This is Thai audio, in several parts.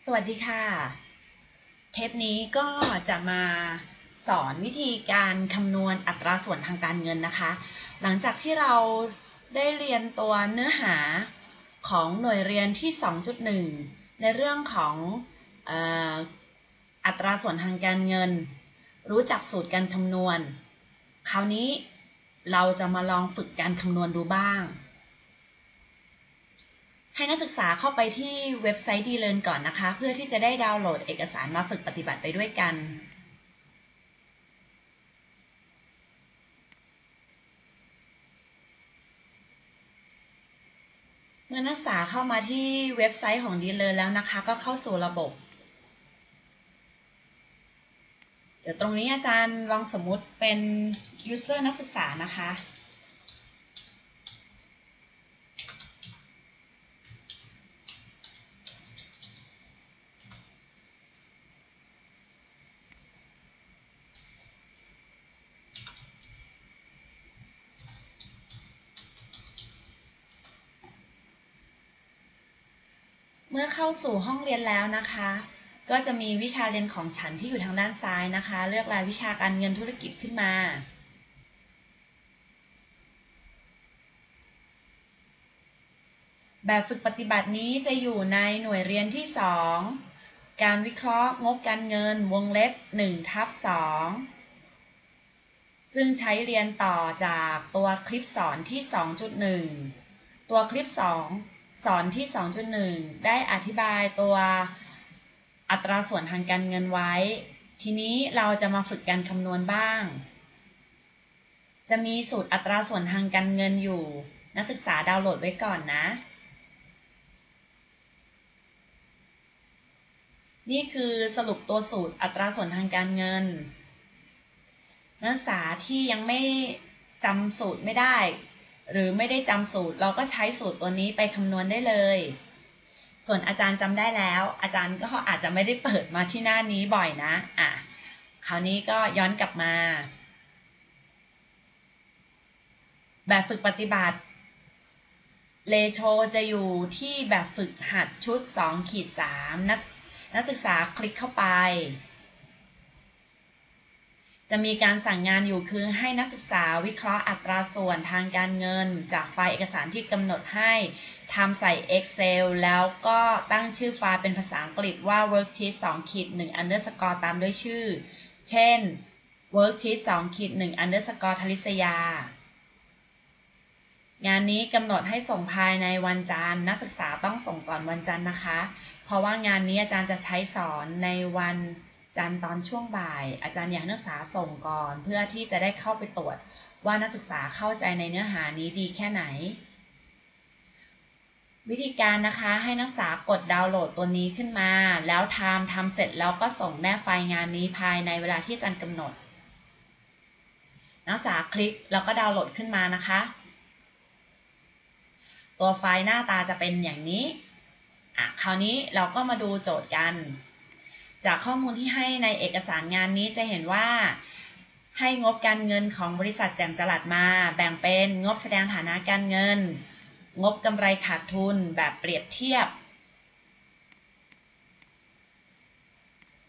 สวัสดีค่ะ เทปนี้ก็จะมาสอนวิธีการคำนวณอัตราส่วนทางการเงินนะคะ หลังจากที่เราได้เรียนตัวเนื้อหาของหน่วยเรียนที่ 2.1 ในเรื่องของออัตราส่วนทางการเงิน รู้จักสูตรการคำนวณ คราวนี้เราจะมาลองฝึกการคำนวณดูบ้าง ให้นักศึกษาเข้าไปที่เว็บไซต์ดีเลินก่อนนะคะ เพื่อที่จะได้ดาวน์โหลดเอกสารมาฝึกปฏิบัติไปด้วยกัน เมื่อนักศึกษาเข้ามาที่เว็บไซต์ของดีเลินแล้วนะคะ ก็เข้าสู่ระบบ เดี๋ยวตรงนี้อาจารย์ลองสมมุติเป็น user นักศึกษานะคะ สู่ห้องเรียนแล้วนะคะ ก็จะมีวิชาเรียนของฉันที่อยู่ทางด้านซ้ายนะคะ เลือกรายวิชาการเงินธุรกิจขึ้นมา แบบฝึกปฏิบัตินี้จะอยู่ในหน่วยเรียนที่ 2 การวิเคราะห์งบการเงินวงเล็บ1ทับ2ซึ่งใช้เรียนต่อจากตัวคลิปสอนที่ 2.1 ตัวคลิป 2 สอนที่ 2.1 ได้อธิบายตัวอัตราส่วนทางการเงินไว้ ทีนี้เราจะมาฝึกการคำนวณบ้าง จะมีสูตรอัตราส่วนทางการเงินอยู่ นักศึกษาดาวน์โหลดไว้ก่อนนะ นี่คือสรุปตัวสูตรอัตราส่วนทางการเงิน นักศึกษาที่ยังไม่จำสูตรไม่ได้ หรือไม่ได้จำสูตร เราก็ใช้สูตรตัวนี้ไปคำนวณได้เลย ส่วนอาจารย์จำได้แล้ว อาจารย์ก็อาจจะไม่ได้เปิดมาที่หน้านี้บ่อยนะอะคราวนี้ก็ย้อนกลับมา แบบฝึกปฏิบัติเลโชจะอยู่ที่แบบฝึกหัดชุด2ขีด3นักนักศึกษาคลิกเข้าไป จะมีการสั่งงานอยู่คือให้นักศึกษาวิเคราะห์อัตราส่วนทางการเงิน จากไฟล์เอกสารที่กำหนดให้ทำใส่ Excel แล้วก็ตั้งชื่อไฟล์เป็นภาษาอังกฤษว่า worksheet 2ขีด1 underscore ตามด้วยชื่อ เช่น worksheet 2ขีด1 underscore ทลิสยา งานนี้กำหนดให้ส่งภายในวันจันทร์นักศึกษาต้องส่งก่อนวันจันทร์นะคะ เพราะว่างานนี้อาจารย์จะใช้สอนในวัน จันทร์ตอนช่วงบ่าย อาจารย์อยากนักศึกษาส่งก่อน เพื่อที่จะได้เข้าไปตรวจ ว่านักศึกษาเข้าใจในเนื้อหานี้ดีแค่ไหน วิธีการนะคะให้นักศึกษากดดาวน์โหลดตัวนี้ขึ้นมา แล้วทำทำเสร็จแล้วก็ส่งแนบไฟล์งานนี้ภายในเวลาที่อาจารย์กำหนด นักศึกษาคลิกแล้วก็ดาวน์โหลดขึ้นมานะคะ ตัวไฟล์หน้าตาจะเป็นอย่างนี้อะคราวนี้เราก็มาดูโจทย์กัน จากข้อมูลที่ให้ในเอกสารงานนี้จะเห็นว่า ให้งบการเงินของบริษัทแจ่มจลัดมา แบ่งเป็นงบแสดงฐานะการเงิน งบกำไรขาดทุนแบบเปรียบเทียบ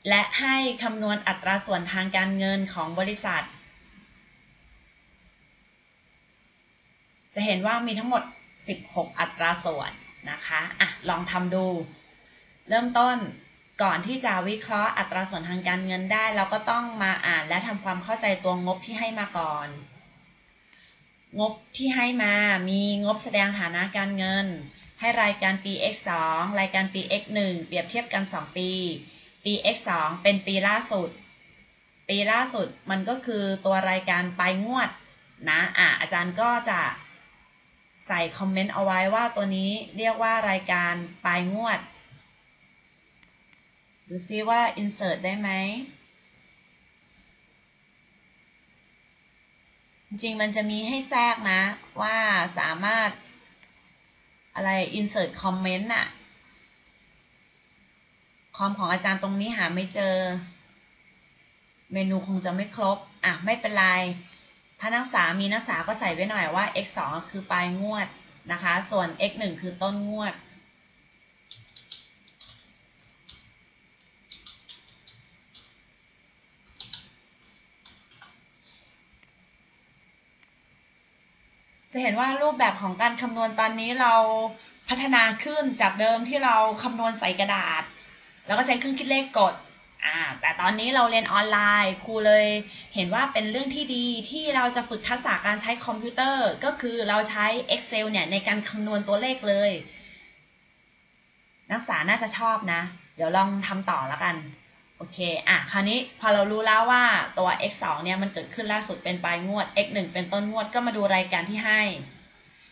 และให้คำนวณอัตราส่วนทางการเงินของบริษัท จะเห็นว่ามีทั้งหมด 16 อัตราส่วนนะคะ อะ ลองทำดู เริ่มต้น ก่อนที่จะวิเคราะห์อัตราส่วนทางการเงินได้ เราก็ต้องมาอ่านและทำความเข้าใจตัวงบที่ให้มาก่อน งบที่ให้มามีงบแสดงฐานะการเงิน ให้รายการปี x 2รายการปี x 1เปรียบเทียบกัน 2 ปี ปี x 2เป็นปีล่าสุด ปีล่าสุดมันก็คือตัวรายการปลายงวดนะอะอาจารย์ก็จะใส่คอมเมนต์เอาไว้ว่าตัวนี้เรียกว่ารายการปลายงวด ดูซิว่า insert ได้ไหม จริงมันจะมีให้แทรกนะ ว่าสามารถอะไร insert comment อะคอมของอาจารย์ตรงนี้หาไม่เจอ เมนูคงจะไม่ครบ อะ ไม่เป็นไร ถ้านักศึกษามีนักศึกษาก็ใส่ไว้หน่อยว่า x 2คือปลายงวดนะคะ ส่วน x 1คือต้นงวด จะเห็นว่ารูปแบบของการคำนวณตอนนี้เราพัฒนาขึ้นจากเดิมที่เราคำนวณใส่กระดาษ แล้วก็ใช้เครื่องคิดเลขกดอ่าแต่ตอนนี้เราเรียนออนไลน์ครูเลย เห็นว่าเป็นเรื่องที่ดีที่เราจะฝึกทักษะการใช้คอมพิวเตอร์ ก็คือเราใช้ Excel เนี่ยในการคำนวณตัวเลขเลย นักศึกษาน่าจะชอบนะ เดี๋ยวลองทำต่อแล้วกัน โอเค อะ คราวนี้พอเรารู้แล้วว่าตัว x 2เนี่ยมันเกิดขึ้นล่าสุดเป็นปลายงวด x 1เป็นต้นงวดก็มาดูรายการที่ให้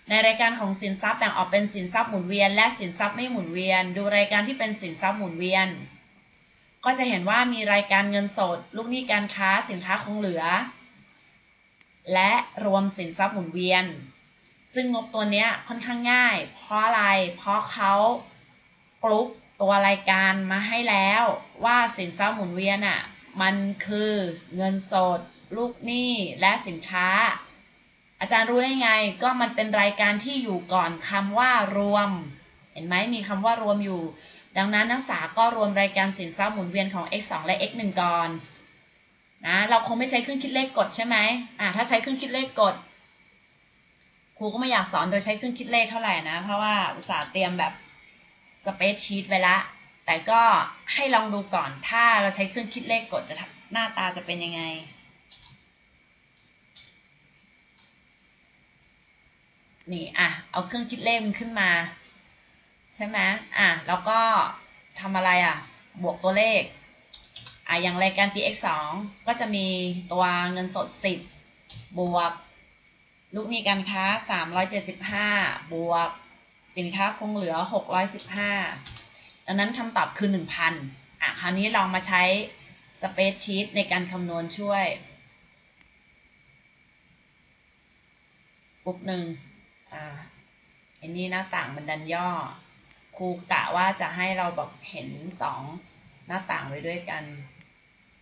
ในรายการของสินทรัพย์แบ่งออกเป็นสินทรัพย์หมุนเวียน และสินทรัพย์ไม่หมุนเวียน ดูรายการที่เป็นสินทรัพย์หมุนเวียน ก็จะเห็นว่ามีรายการเงินสด ลูกหนี้การค้า สินค้าคงเหลือ และรวมสินทรัพย์หมุนเวียน ซึ่งงบตัวเนี้ยค่อนข้างง่าย เพราะอะไร เพราะเขากรุ๊ป ตัวรายการมาให้แล้วว่าสินทรัพย์หมุนเวียนอะมันคือเงินสด ลูกหนี้และสินค้า อาจารย์รู้ได้ไงก็มันเป็นรายการที่อยู่ก่อนคำว่ารวม เห็นไหมมีคำว่ารวมอยู่ ดังนั้นนักศึกษาก็รวมรายการสินทรัพย์หมุนเวียนของ x 2และ x 1ก่อนนะเราคงไม่ใช้เครื่องคิดเลขกดใช่ไหมอ่าถ้าใช้เครื่องคิดเลขกดครูก็ไม่อยากสอนโดยใช้เครื่องคิดเลขเท่าไหร่นะ เพราะว่าอุตส่าห์เตรียมแบบ สเปซชีตไว้ละแต่ก็ให้ลองดูก่อนถ้าเราใช้เครื่องคิดเลขกดจะหน้าตาจะเป็นยังไง นี่อะเอาเครื่องคิดเลขมันขึ้นมา ใช่ไหมอะแล้วก็ทำอะไรอะ บวกตัวเลขอะอย่างรายการ px 2ก็จะมีตัวเงินสด 10 บวก ลูกหนี้การค้า 375 บวก สินค้าคงเหลือ 615 ดังนั้นคำตอบคือ 1,000 อะ คราวนี้ลองมาใช้สเปซชีตในการคำนวณช่วยปุ๊บหนึ่งอ่าอันนี้หน้าต่างมันดันย่อ ครูกะว่าจะให้เราแบบเห็นสองหน้าต่างไว้ด้วยกัน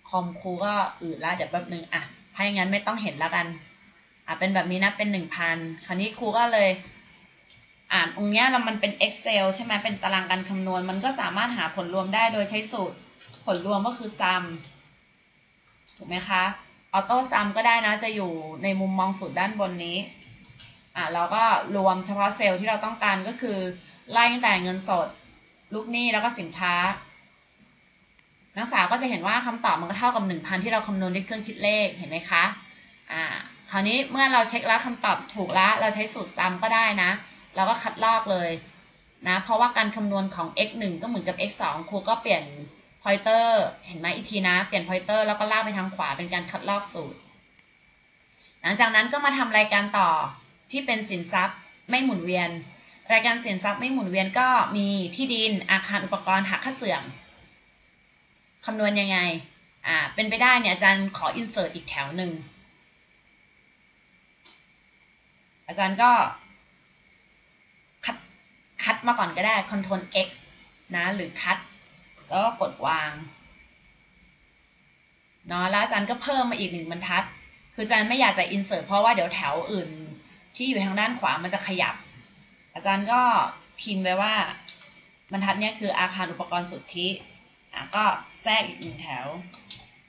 คอมครูก็อืดละเดี๋ยวแป๊บหนึ่งอะถ้าอย่างนั้นไม่ต้องเห็นแล้วกัน อะเป็นแบบนี้นะเป็น1,000คราวนี้ครูก็เลย อ่านตรงนี้เรามันเป็น Excel ใช่ไหมเป็นตารางการคำนวณ มันก็สามารถหาผลรวมได้โดยใช้สูตร ผลรวมก็คือ sum ถูกไหมคะออโต้ซัมก็ได้นะ จะอยู่ในมุมมองสุดด้านบนนี้ อ่าเราก็รวมเฉพาะเซลล์ที่เราต้องการก็คือ ไล่ตั้งแต่เงินสด ลูกหนี้แล้วก็สินค้า นักศึกษาก็จะเห็นว่าคำตอบมันก็เท่ากับ 1,000 ที่เราคำนวณด้วยเครื่องคิดเลขเห็นไหมคะ อ่า คราวนี้เมื่อเราเช็คแล้วคำตอบถูกแล้ว เราใช้สูตรซ้ำก็ได้นะ เราก็คัดลอกเลยนะ เพราะว่าการคำนวณของ x 1ก็เหมือนกับ x 2ครูก็เปลี่ยน pointer เห็นไหมอีกทีนะ เปลี่ยน pointer แล้วก็ลากไปทางขวาเป็นการคัดลอกสูตร หลังจากนั้นก็มาทำรายการต่อที่เป็นสินทรัพย์ไม่หมุนเวียน รายการสินทรัพย์ไม่หมุนเวียนก็มีที่ดินอาคารอุปกรณ์หักค่าเสื่อมคำนวณยังไง อ่า เป็นไปได้เนี่ยอาจารย์ขอ insert อีกแถวหนึ่ง อาจารย์ก็ คัดมาก่อนก็ได้ Ctrl X นะหรือคัดแล้วก็กดวางเนาะแล้วอาจารย์ก็เพิ่มมาอีกหนึ่งบรรทัด คืออาจารย์ไม่อยากจะ insert เพราะว่าเดี๋ยวแถวอื่น ที่อยู่ทางด้านขวามันจะขยับ อาจารย์ก็พิมพ์ไว้ว่า บรรทัดนี้คืออาคารอุปกรณ์สุทธิอะก็แทรกอีกหนึ่งแถว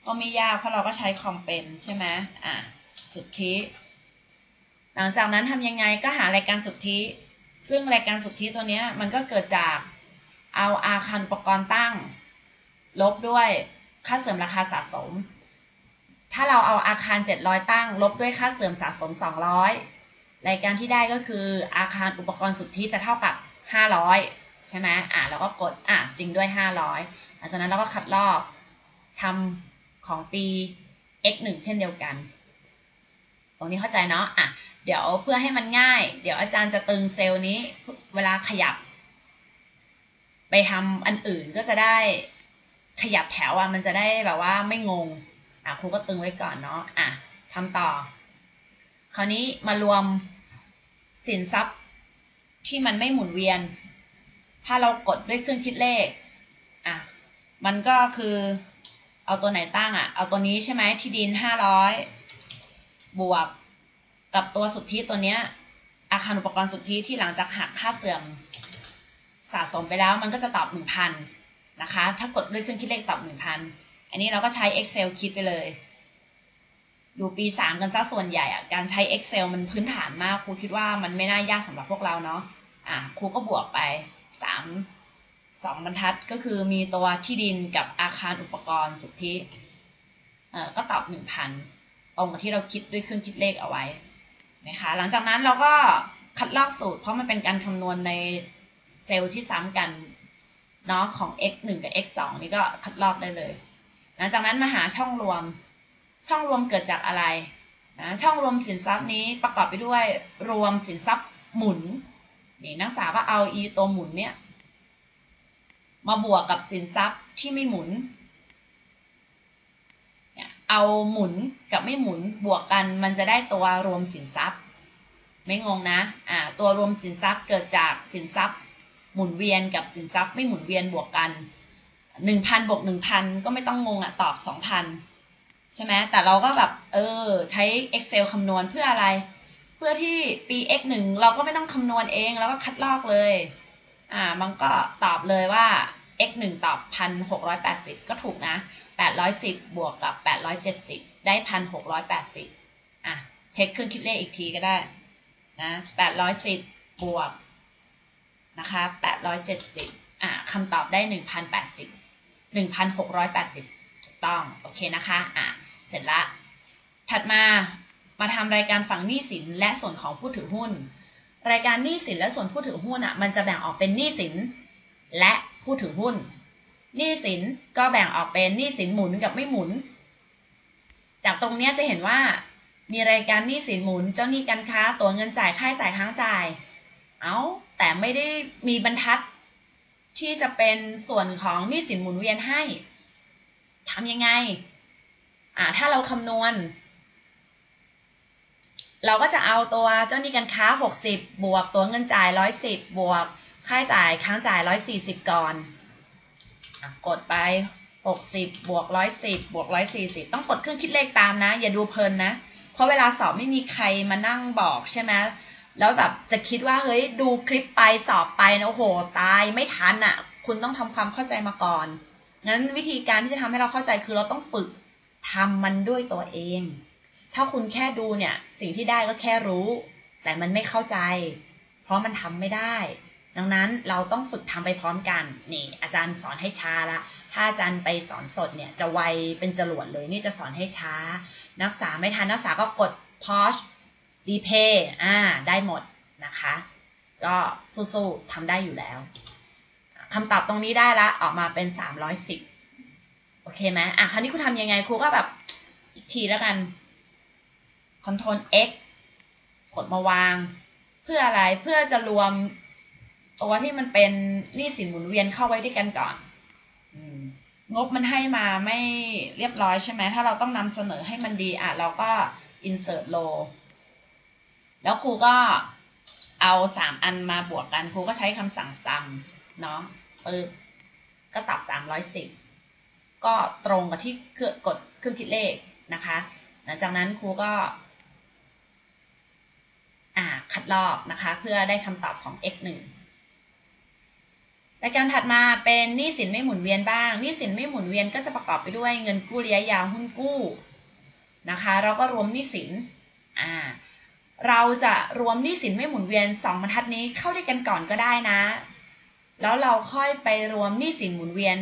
ก็ไม่ยากเพราะเราก็ใช้คอมเป็นใช่ไหมอะสุทธิ หลังจากนั้นทำยังไงก็หารายการสุทธิ ซึ่งรายการสุทธิตัวนี้มันก็เกิดจากเอาอาคารอุปกรณ์ตั้ง ลบด้วยค่าเสื่อมราคาสะสม ถ้าเราเอาอาคาร 700 ตั้ง ลบด้วยค่าเสื่อมสะสม 200 รายการที่ได้ก็คืออาคารอุปกรณ์สุทธิจะเท่ากับ 500 ใช่ไหมอะแล้วก็กดอะจริงด้วย 500 หลังจากนั้นเราก็คัดลอกทำของปี x 1เช่นเดียวกัน ตรงนี้เข้าใจเนาะอะเดี๋ยวเพื่อให้มันง่าย เดี๋ยวอาจารย์จะตึงเซลล์นี้เวลาขยับ ไปทำอันอื่นก็จะได้ขยับแถวอะมันจะได้แบบว่าไม่งงอะครูก็ตึงไว้ก่อนเนาะอะทำต่อ คราวนี้มารวมสินทรัพย์ที่มันไม่หมุนเวียน ถ้าเรากดด้วยเครื่องคิดเลขอะมันก็คือเอาตัวไหนตั้งอะ เอาตัวนี้ใช่ไหมที่ดินห้าร้อย บวกกับตัวสุทธิตัวเนี้ย อาคารอุปกรณ์สุทธิที่หลังจากหักค่าเสื่อมสะสมไปแล้วมันก็จะตอบหนึ่งพันนะคะ ถ้ากดด้วยเครื่องคิดเลขตอบหนึ่งพันอันนี้เราก็ใช้ Excel คิดไปเลย อยู่ปีสามกันซะส่วนใหญ่อะการใช้ Excel มันพื้นฐานมากครูคิดว่ามันไม่น่ายากสำหรับพวกเราเนาะอะครูก็บวกไปสามสองบรรทัดก็คือมีตัวที่ดินกับอาคารอุปกรณ์สุทธิเอ่อก็ตอบหนึ่งพัน รงกับที่เราคิดด้วยเครื่องคิดเลขเอาไว้นะคะ หลังจากนั้นเราก็คัดลอกสูตร เพราะมันเป็นการคำนวณในเซลล์ที่ซ้ำกันเนาะของ x 1 กับ x 2นี่ก็คัดลอกได้เลย หลังจากนั้นมาหาช่องรวม ช่องรวมเกิดจากอะไรนะช่องรวมสินทรัพย์นี้ประกอบไปด้วยรวมสินทรัพย์หมุนนี่นักศึกษาก็เอาอีตัวหมุนเนี่ยมาบวกกับสินทรัพย์ที่ไม่หมุน เอาหมุนกับไม่หมุนบวกกัน มันจะได้ตัวรวมสินทรัพย์ ไม่งงนะอ่าตัวรวมสินทรัพย์เกิดจากสินทรัพย์ หมุนเวียนกับสินทรัพย์ไม่หมุนเวียนบวกกันหนึ่งพันบวกหนึ่งพันก็ไม่ต้องงงอะตอบสองพันใช่ไหมแต่เราก็แบบเออใช้ Excel คำนวณเพื่ออะไร เพื่อที่ปี x 1เราก็ไม่ต้องคำนวณเอง แล้วก็คัดลอกเลย อ่ามันก็ตอบเลยว่า x 1ตอบพันหกร้อยแปดสิบก็ถูกนะแปดร้อยสิบบวกกับแปดร้อยเจ็ดสิบได้พันหกร้อยแปดสิบอะ เช็คเครื่องคิดเลขอีกทีก็ได้นะแปดร้อยสิบบวกนะคะแปดร้อยเจ็ดสิบอะคำตอบได้หนึ่งพันแปดสิบหนึ่งพันหกร้อยแปดสิบถูกต้อง โอเคนะคะ อะ เสร็จละ ถัดมามาทำรายการฝั่งหนี้สินและส่วนของผู้ถือหุ้น รายการหนี้สินและส่วนผู้ถือหุ้นอะมันจะแบ่งออกเป็นหนี้สินและ ผู้ถือหุ้น หนี้สินก็แบ่งออกเป็นหนี้สินหมุนกับไม่หมุน จากตรงนี้จะเห็นว่า มีรายการหนี้สินหมุน เจ้าหนี้การค้า ตัวเงินจ่ายค่าจ่ายค้างจ่าย เอาแต่ไม่ได้มีบรรทัด ที่จะเป็นส่วนของหนี้สินหมุนเวียนให้ทำยังไง อ่า ถ้าเราคำนวณ เราก็จะเอาตัวเจ้าหนี้การค้า 60 บวกตัวเงินจ่าย 110 บวก ค่าจ่ายค้างจ่าย140ก่อนกดไป60บวก110บวก140ต้องกดเครื่องคิดเลขตามนะ อย่าดูเพลินนะ เพราะเวลาสอบไม่มีใครมานั่งบอกใช่ไหมแล้วแบบจะคิดว่าเฮ้ยดูคลิปไปสอบไปนะโอ้โหตายไม่ทันอะ่ะ คุณต้องทำความเข้าใจมาก่อนงั้นวิธีการที่จะทำให้เราเข้าใจคือเราต้องฝึกทำมันด้วยตัวเอง ถ้าคุณแค่ดูเนี่ยสิ่งที่ได้ก็แค่รู้ แต่มันไม่เข้าใจ เพราะมันทำไม่ได้ ดังนั้นเราต้องฝึกทำไปพร้อมกันนี่อาจารย์สอนให้ช้าละ ถ้าอาจารย์ไปสอนสดเนี่ยจะไวเป็นจรวดเลยนี่จะสอนให้ช้า นักศึกษาไม่ทันนักศึกษาก็กด pause replay อ่าได้หมดนะคะ ก็สู้ๆทำได้อยู่แล้วคำตอบตรงนี้ได้ละออกมาเป็น 310 โอเคไหมอะคราวนี้ครูทำยังไงครูก็แบบอีกทีแล้วกัน Ctrl X กดมาวาง เพื่ออะไรเพื่อจะรวม ตัวที่มันเป็นหนี้สินหมุนเวียนเข้าไว้ด้วยกันก่อนงบมันให้มาไม่เรียบร้อยใช่ไหมถ้าเราต้องนำเสนอให้มันดีอะเราก็ insert low แล้วครูก็เอาสามอันมาบวกกันครูก็ใช้คำสั่ง sum เนาะปึ๊บก็ตอบสามร้อยสิบก็ตรงกับที่เกดเครื่องคิดเลขนะคะ หลังจากนั้นครูก็อ่าคัดลอกนะคะ เพื่อได้คำตอบของ x 1 รายการถัดมาเป็นหนี้สินไม่หมุนเวียนบ้างหนี้สินไม่หมุนเวียนก็จะประกอบไปด้วยเงินกู้ระยะยาวหุ้นกู้นะคะเราก็รวมหนี้สินอ่าเราจะรวมหนี้สินไม่หมุนเวียนสองบรรทัดนี้เข้าด้วยกันก่อนก็ได้นะ แล้วเราค่อยไปรวมหนี้สินหมุนเวียน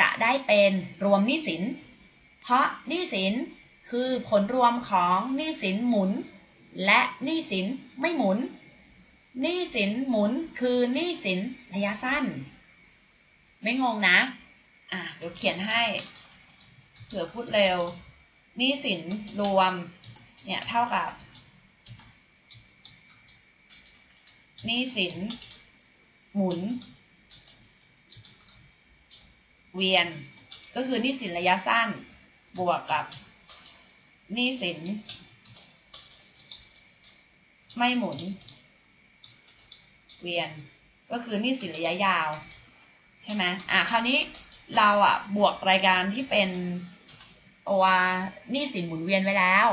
จะได้เป็นรวมหนี้สิน เพราะหนี้สินคือผลรวมของหนี้สินหมุน และหนี้สินไม่หมุนหนี้สินหมุนคือหนี้สินระยะสั้น ไม่งงนะ อะเดี๋ยวเขียนให้เผื่อพูดเร็วหนี้สินรวม เนี่ย เท่ากับหนี้สิน หมุน เวียน ก็คือหนี้สินระยะสั้น บวกกับหนี้สิน ไม่หมุน เวียน ก็คือหนี้สินระยะยาว ใช่ไหมอะคราวนี้เราอะบวกรายการที่เป็นตัวหนี้สินหมุนเวียนไว้แล้ว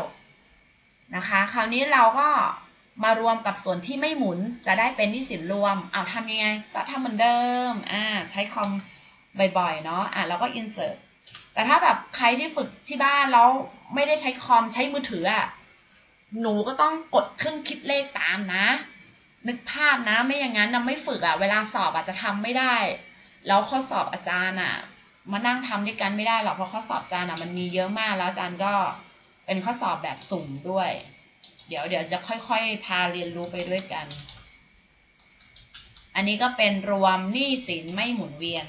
นะคะ คราวนี้เราก็มารวมกับส่วนที่ไม่หมุนจะได้เป็นหนี้สินรวมเอาทำยังไง ก็ทำเหมือนเดิมอ่าใช้คอมบ่อยๆเนาะอะเราก็ insert แต่ถ้าแบบใครที่ฝึกที่บ้านแล้วไม่ได้ใช้คอมใช้มือถืออะหนูก็ต้องกดเครื่องคิดเลขตามนะ นึกภาพนะไม่อย่างนั้นนะไม่ฝึกอะเวลาสอบอาจจะทำไม่ได้ แล้วข้อสอบอาจารย์อะมานั่งทำด้วยกันไม่ได้หรอกเพราะข้อสอบอาจารย์อะมันมีเยอะมากแล้วอาจารย์ก็เป็นข้อสอบแบบสุ่มด้วย เดี๋ยวเดี๋ยวจะค่อยๆ พาเรียนรู้ไปด้วยกัน อันนี้ก็เป็นรวมหนี้สินไม่หมุนเวียน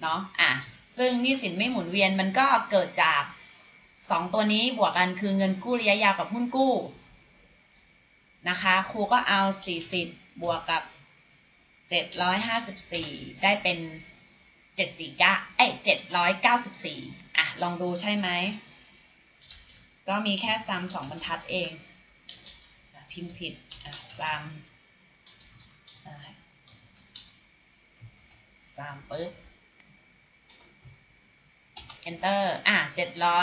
เนาะอะซึ่งหนี้สินไม่หมุนเวียนมันก็เกิดจากสองตัวนี้บวกกันคือเงินกู้ระยะยาวกับหุ้นกู้นะคะ ครูก็เอา 40 บวกกับ 754 ได้เป็น 749เอ้ย794 อะ ลองดูใช่ไหม ก็มีแค่ซ้ำสองบรรทัดเอง พิมพ์ผิด อะ ซ้ำอะซ้ำปึ๊บ enter อะ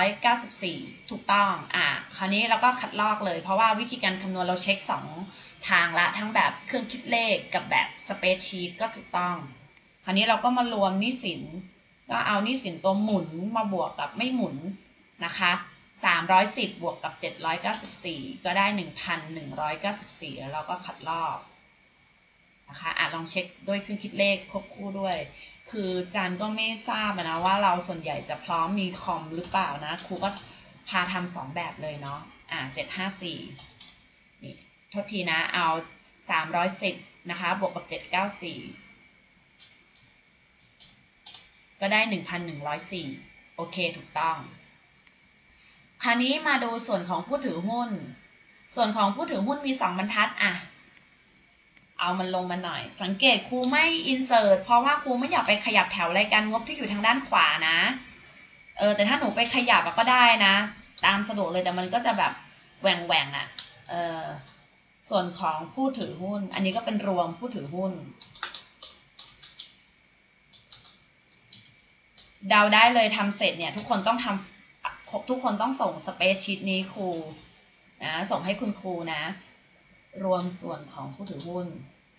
794 ถูกต้อง อะ คราวนี้เราก็คัดลอกเลย เพราะว่าวิธีการคำนวณเราเช็ค 2 ทางละทั้งแบบเครื่องคิดเลขกับแบบสเปซชีตก็ถูกต้อง คราวนี้เราก็มารวมหนี้สิน ก็เอาหนี้สินตัวหมุนมาบวกกับไม่หมุนนะคะ310 บวกกับ 794 ก็ได้ 1,194 แล้วเราก็คัดลอกนะคะอะลองเช็คด้วยเครื่องคิดเลขควบคู่ด้วย คือจันก็ไม่ทราบนะว่าเราส่วนใหญ่จะพร้อมมีคอมหรือเปล่านะ ครูก็พาทำสองแบบเลยเนาะอะ754นี่ โทษทีนะเอา 310 นะคะ บวกกับ 794 ก็ได้ 1,104 โอเคถูกต้อง คราวนี้มาดูส่วนของผู้ถือหุ้น ส่วนของผู้ถือหุ้นมี 2 บรรทัดอะเอามันลงมาหน่อย สังเกตครูไม่อินเสิร์ตเพราะว่าครูไม่อยากไปขยับแถวรายการงบที่อยู่ทางด้านขวานะ เออแต่ถ้าหนูไปขยับก็ได้นะ ตามสะดวกเลยแต่มันก็จะแบบแหว่งแหว่งอะ เออ ส่วนของผู้ถือหุ้น อันนี้ก็เป็นรวมผู้ถือหุ้น เดาได้เลยทำเสร็จเนี่ย ทุกคนต้องทำทุกคนต้องส่งสเปซชีตนี้ครูนะส่งให้คุณครูนะ รวมส่วนของผู้ถือหุ้น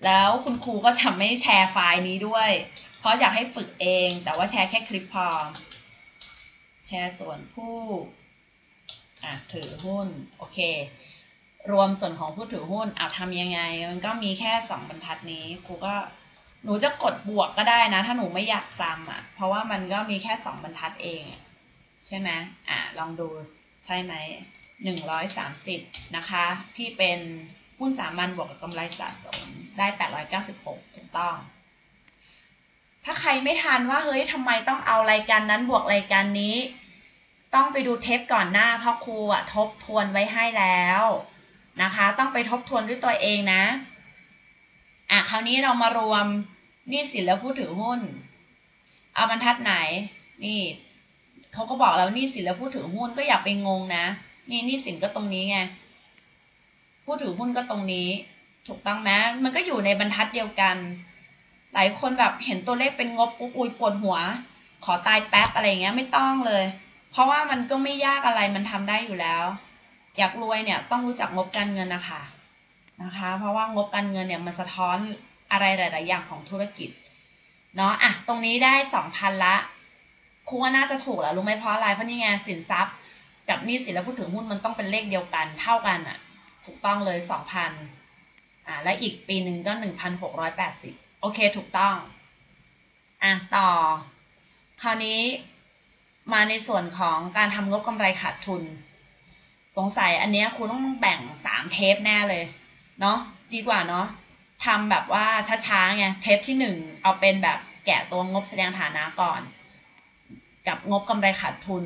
แล้วคุณครูก็จะไม่แชร์ไฟล์นี้ด้วย เพราะอยากให้ฝึกเอง แต่ว่าแชร์แค่คลิปพอ แชร์ส่วนผู้ถือหุ้น โอเค รวมส่วนของผู้ถือหุ้นเอาทำยังไง มันก็มีแค่สองบรรทัดนี้ครูก็หนูจะกดบวกก็ได้นะ ถ้าหนูไม่อยากซ้ำอะ เพราะว่ามันก็มีแค่สองบรรทัดเองใช่ไหมอะลองดูใช่ไหมหนึ่งร้อยสามสิบนะคะ ที่เป็นหุ้นสามัญบวกกับกำไรสะสมได้แปดร้อยเก้าสิบหกถูกต้อง ถ้าใครไม่ทันว่าเฮ้ยทำไมต้องเอารายการนั้นบวกรายการนี้ ต้องไปดูเทปก่อนหน้าเพราะครูอะทบทวนไว้ให้แล้ว นะคะ ต้องไปทบทวนด้วยตัวเองนะอะคราวนี้เรามารวมหนี้สินแล้วผู้ถือหุ้น เอาบรรทัดไหน นี่เขาก็บอกแล้วหนี้สินแล้วผู้ถือหุ้นก็อย่าไปงงนะ นี่หนี้สินก็ตรงนี้ไงผู้ถือหุ้นก็ตรงนี้ ถูกต้องไหมมันก็อยู่ในบรรทัดเดียวกัน หลายคนแบบเห็นตัวเลขเป็นงบปุ๊บอุยปวดหัว ขอตายแป๊บอะไรเงี้ยไม่ต้องเลย เพราะว่ามันก็ไม่ยากอะไรมันทำได้อยู่แล้ว อยากรวยเนี่ยต้องรู้จักงบการเงินนะคะนะคะ เพราะว่างบการเงินเนี่ยมันสะท้อนอะไรหลาย ๆ อย่างของธุรกิจเนาะอะตรงนี้ได้สองพันละครูว่าน่าจะถูกแล้วรู้ไหมเพราะอะไรเพราะนี่ไงสินทรัพย์ กับนี้สินและผู้ถือหุ้นมันต้องเป็นเลขเดียวกันเท่ากันอะถูกต้องเลยสองพันอ่าและอีกปีหนึ่งก็หนึ่งพันหกร้อยแปดสิบโอเคถูกต้องอะต่อ คราวนี้มาในส่วนของการทำงบกำไรขาดทุน สงสัยอันเนี้ยครูต้องแบ่งสามเทปแน่เลย เนาะดีกว่าเนาะทำแบบว่าช้าๆไงเทปที่หนึ่งเอาเป็นแบบแกะตัวงบแสดงฐานะก่อน กับงบกำไรขาดทุน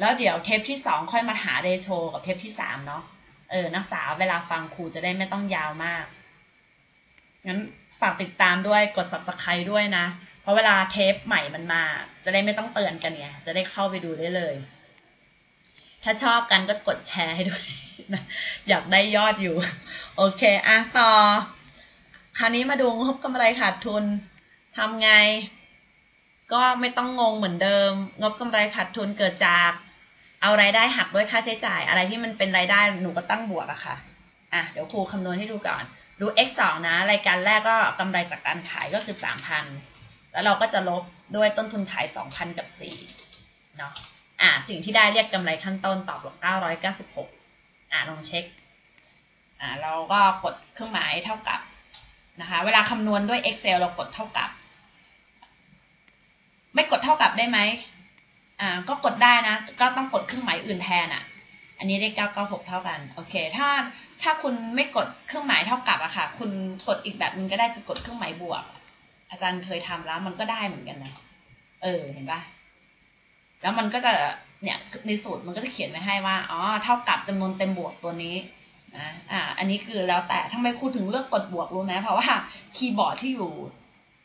แล้วเดี๋ยวเทปที่สองค่อยมาหาเรโชกับเทปที่สามเนาะเออนักศึกษาเวลาฟังครูจะได้ไม่ต้องยาวมากงั้นฝากติดตามด้วยกด subscribe ด้วยนะ เพราะเวลาเทปใหม่มันมา จะได้ไม่ต้องเตือนกันไงจะได้เข้าไปดูได้เลย ถ้าชอบกันก็กดแชร์ให้ด้วยนะอยากได้ยอดอยู่ โอเคอะต่อ คราวนี้มาดูงบกำไรขาดทุนทำไง ก็ไม่ต้องงงเหมือนเดิม งบกำไรขาดทุนเกิดจากเอารายได้หักด้วยค่าใช้จ่าย อะไรที่มันเป็นรายได้หนูก็ตั้งบวกอะค่ะอะเดี๋ยวครูคำนวณให้ดูก่อน ดู x 2นะ รายการแรกก็กำไรจากการขายก็คือ 3,000 แล้วเราก็จะลบด้วยต้นทุนขาย 2,000 กับ4เนาะ อ่าสิ่งที่ได้เรียกกำไรขั้นต้นตอบลบ996อ่าลองเช็คอ่าเราก็กดเครื่องหมายเท่ากับนะคะเวลาคำนวณด้วย Excel เรากดเท่ากับ ไม่กดเท่ากับได้ไหมอ่าก็กดได้นะ ก็ต้องกดเครื่องหมายอื่นแทนอะ่ะ อันนี้ได้996 เท่ากันโอเค ถ้าถ้าคุณไม่กดเครื่องหมายเท่ากับอะค่ะ คุณกดอีกแบบนึงก็ได้คือกดเครื่องหมายบวก อาจารย์เคยทำแล้วมันก็ได้เหมือนกันนะเออเห็นปะ แล้วมันก็จะเนี่ยในสูตรมันก็จะเขียนไว้ให้ว่าอ๋อเท่ากับจำนวนเต็มบวกตัวนี้นะอ่าอันนี้คือแล้วแต่ทำไมครูถึงเลือกกดบวกรู้ไหมเพราะว่าคีย์บอร์ดที่อยู่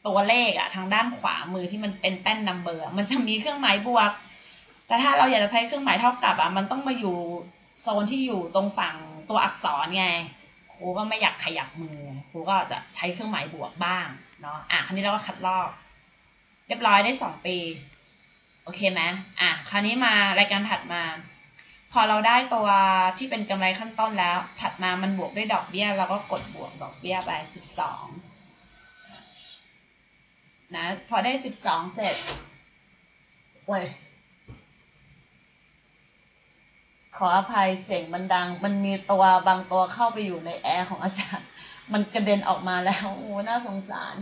ตัวเลขอะทางด้านขวามือที่มันเป็นแป้นนัมเบอร์มันจะมีเครื่องหมายบวก แต่ถ้าเราอยากจะใช้เครื่องหมายเท่ากับอะมันต้องมาอยู่โซนที่อยู่ตรงฝั่งตัวอักษรไงครูก็ไม่อยากขยับมือครูก็จะใช้เครื่องหมายบวกบ้างเนาะอะคราวนี้เราก็คัดลอก เรียบร้อยได้สองปี โอเคไหมอะ คราวนี้มารายการถัดมา พอเราได้ตัวที่เป็นกำไรขั้นต้นแล้ว ถัดมามันบวกด้วยดอกเบี้ยเราก็กดบวกดอกเบี้ยไปสิบสองนะพอได้สิบสองเสร็จเว้ยขออภัยเสียงมันดัง มันมีตัวบางตัวเข้าไปอยู่ในแอร์ของอาจารย์ มันกระเด็นออกมาแล้ว โอ้ น่าสงสาร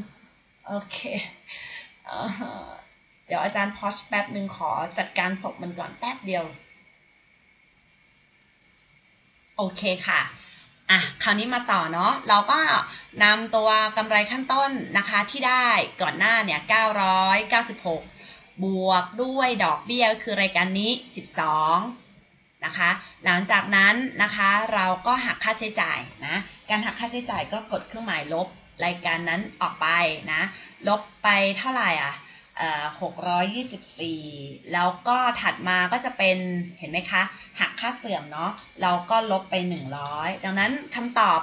โอเคอ ดี๋ยวอาจารย์พอชแป๊บหนึ่งขอจัดการศพมันก่อนแป๊บเดียว โอเคค่ะ อะ คราวนี้มาต่อเนาะ เราก็นำตัวกำไรขั้นต้นนะคะที่ได้ก่อนหน้าเนี่ย 996 บวกด้วยดอกเบี้ยคือรายการนี้ 12 นะคะ หลังจากนั้นนะคะเราก็หักค่าใช้จ่ายนะ การหักค่าใช้จ่ายก็กดเครื่องหมายลบรายการนั้นออกไปนะ ลบไปเท่าไหร่อะ หกร้อยยี่สิบสี่แล้วก็ถัดมาก็จะเป็นเห็นไหมคะ หักค่าเสื่อมเนาะเราก็ลบไปหนึ่งร้อยดังนั้นคำตอบ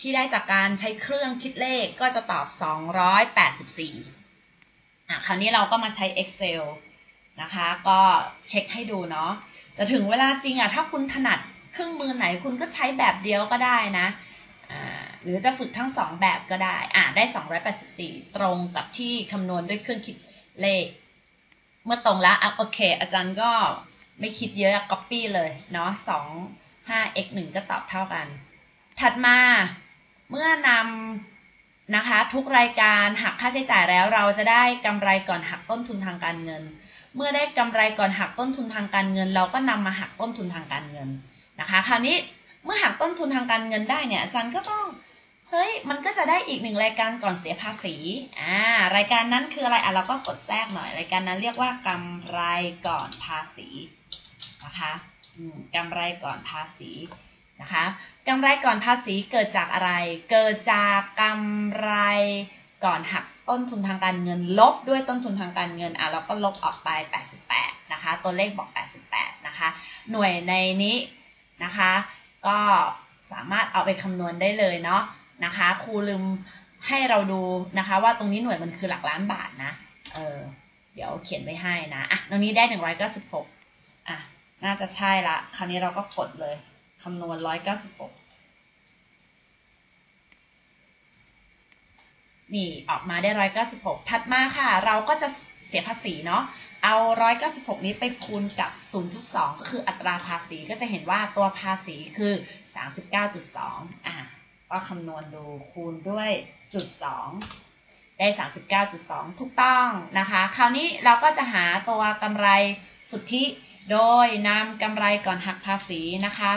ที่ได้จากการใช้เครื่องคิดเลขก็จะตอบสองร้อยแปดสิบสี่ะคราวนี้เราก็มาใช้ Excel นะคะ ก็เช็คให้ดูเนาะแต่ถึงเวลาจริงอะถ้าคุณถนัดเครื่องมือไหนคุณก็ใช้แบบเดียวก็ได้นะหรือจะฝึกทั้งสองแบบก็ได้อ่าได้ 284 ตรงกับที่คำนวณด้วยเครื่องคิด เลขเมื่อตรงแล้วโอเค อาจารย์ก็ไม่คิดเยอะ copy เลยเนาะ2 5 x 1ก็ตอบเท่ากัน ถัดมาเมื่อนำนะคะทุกรายการหักค่าใช้จ่ายแล้วเราจะได้กำไรก่อนหักต้นทุนทางการเงิน เมื่อได้กำไรก่อนหักต้นทุนทางการเงิน เราก็นำมาหักต้นทุนทางการเงินนะคะ คราวนี้เมื่อหักต้นทุนทางการเงินได้เนี่ยอาจารย์ก็ต้อง เฮ้ย มันก็จะได้อีกหนึ่งรายการก่อนเสียภาษี อ่า รายการนั้นคืออะไร อะเราก็กดแทรกหน่อย รายการนั้นเรียกว่ากำไรก่อนภาษีนะคะกำไรก่อนภาษีนะคะกำไรก่อนภาษีเกิดจากอะไร เกิดจากกำไรก่อนหักต้นทุนทางการเงินลบด้วยต้นทุนทางการเงิน อะเราก็ลบออกไป 88 นะคะ ตัวเลขบอก 88 นะคะ หน่วยในนี้นะคะ ก็สามารถเอาไปคำนวณได้เลยเนาะ นะคะครูลืมให้เราดูนะคะว่าตรงนี้หน่วยมันคือหลักล้านบาทนะ เออ เดี๋ยวเขียนไว้ให้นะอะตรงนี้ได้หนึ่งร้อยเก้าสิบหกอะ น่าจะใช่ละ คราวนี้เราก็กดเลยคำนวณร้อยเก้าสิบหกนี่ออกมาได้ร้อยเก้าสิบหกถัดมาค่ะ เราก็จะเสียภาษีเนาะ เอาร้อยเก้าสิบหกนี้ไปคูณกับศูนย์จุดสองก็คืออัตราภาษีก็จะเห็นว่าตัวภาษีคือสามสิบเก้าจุดสองอะ ก็คำนวณดูคูณด้วยจุดสองได้ 39.2 ถูกต้องนะคะ คราวนี้เราก็จะหาตัวกำไรสุทธิโดยนำกำไรก่อนหักภาษีนะคะ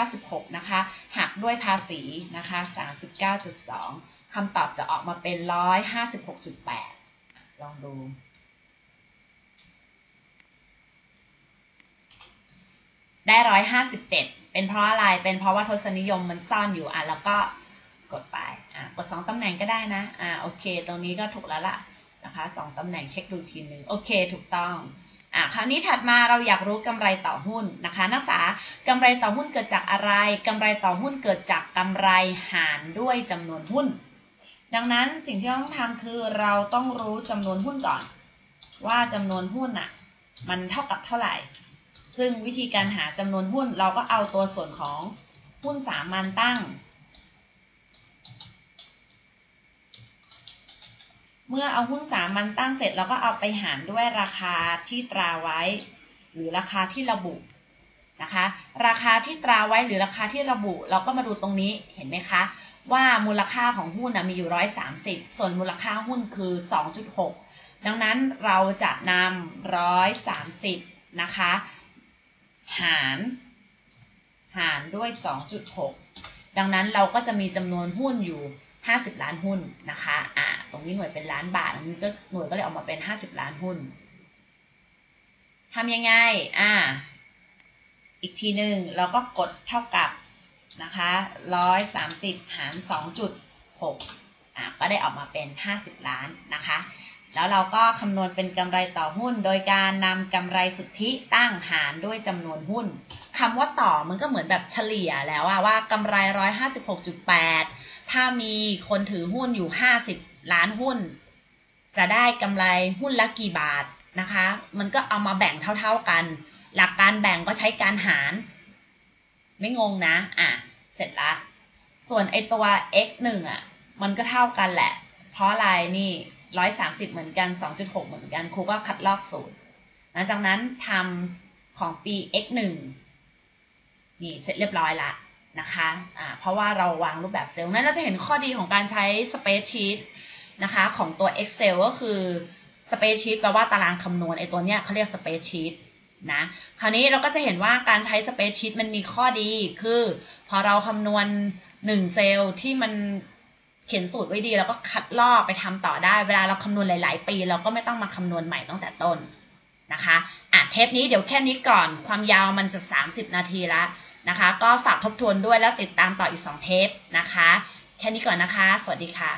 196นะคะหักด้วยภาษีนะคะ39.2คำตอบจะออกมาเป็น 156.8 ลองดูได้157เป็นเพราะอะไร เป็นเพราะว่าทศนิยมมันซ่อนอยู่อะ แล้วก็ กดไปอะกด 2 ตำแหน่งก็ได้นะอ่าโอเค ตรงนี้ก็ถูกแล้วล่ะนะคะ2ตำแหน่งเช็คดูทีหนึ่งโอเคถูกต้องอะคราวนี้ถัดมาเราอยากรู้กำไรต่อหุ้นนะคะนักศึกษากำไรต่อหุ้นเกิดจากอะไรกำไรต่อหุ้นเกิดจากกำไรหารด้วยจำนวนหุ้น ดังนั้นสิ่งที่เราต้องทำคือเราต้องรู้จำนวนหุ้นก่อน ว่าจำนวนหุ้นอะมันเท่ากับเท่าไหร่ ซึ่งวิธีการหาจำนวนหุ้นเราก็เอาตัวส่วนของหุ้นสามัญตั้ง เมื่อเอาหุ้นสามัญตั้งเสร็จเราก็เอาไปหารด้วยราคาที่ตราไว้ หรือราคาที่ระบุนะคะ ราคาที่ตราไว้หรือราคาที่ระบุ เราก็มาดูตรงนี้เห็นไหมคะ ว่ามูลค่าของหุ้นมีอยู่ 130 ส่วนมูลค่าหุ้นคือ 2.6 ดังนั้นเราจะนำ130 นะคะ หาร หารด้วย 2.6 ดังนั้นเราก็จะมีจำนวนหุ้นอยู่ 50 ล้านหุ้นนะคะอ่าตรงนี้หน่วยเป็นล้านบาทอันนี้ก็หน่วยก็เลยออกมาเป็น 50 ล้านหุ้นทำยังไงอ่าอีกทีหนึ่งเราก็กดเท่ากับนะคะ130 หาร 2.6อ่าก็ได้ออกมาเป็น 50 ล้านนะคะแล้วเราก็คำนวณเป็นกำไรต่อหุ้น โดยการนำกำไรสุทธิตั้งหารด้วยจำนวนหุ้นคำว่าต่อมันก็เหมือนแบบเฉลี่ยแล้วอะว่ากำไร 156.8 ถ้ามีคนถือหุ้นอยู่ 50 ล้านหุ้น จะได้กำไรหุ้นละกี่บาทนะคะ มันก็เอามาแบ่งเท่าๆกัน หลักการแบ่งก็ใช้การหาร ไม่งงนะ อะ เสร็จละ ส่วนไอตัว x 1อะ มันก็เท่ากันแหละ เพราะอะไรนี่ร้อยสามสิบเหมือนกันสองจุดหกเหมือนกัน ครูก็คัดลอกสูตร หลังจากนั้นทำของปี x 1นี่ เสร็จเรียบร้อยละ นะคะอ่าเพราะว่าเราวางรูปแบบเซลล์นั้นเราจะเห็นข้อดีของการใช้ Spreadsheet นะคะของตัว Excel ก็คือ Spreadsheet แปลว่าตารางคำนวณไอตัวเนี้ยเขาเรียก Spreadsheet นะคราวนี้เราก็จะเห็นว่าการใช้ Spreadsheet มันมีข้อดีคือ พอเราคำนวณ 1 เซลล์ที่มันเขียนสูตรไว้ดี แล้วก็คัดลอกไปทำต่อได้ เวลาเราคำนวณหลาย ๆ ปี เราก็ไม่ต้องมาคำนวณใหม่ตั้งแต่ต้นนะคะอะเทปนี้เดี๋ยวแค่นี้ก่อนความยาวมันจะ 30 นาทีละ นะคะ ก็ฝากทบทวนด้วยแล้วติดตามต่ออีก 2 เทปนะคะ แค่นี้ก่อนนะคะ สวัสดีค่ะ